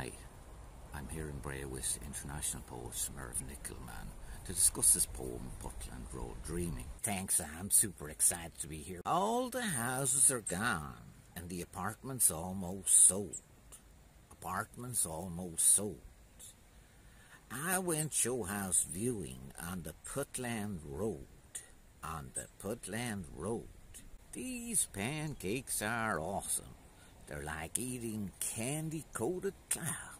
Hi, I'm here in Bray with international poet Merv Nickleman to discuss his poem Putland Road Dreaming. Thanks, I'm super excited to be here. All the houses are gone and the apartments almost sold. Apartments almost sold. I went show house viewing on the Putland Road. On the Putland Road. These pancakes are awesome. They're like eating candy coated clouds.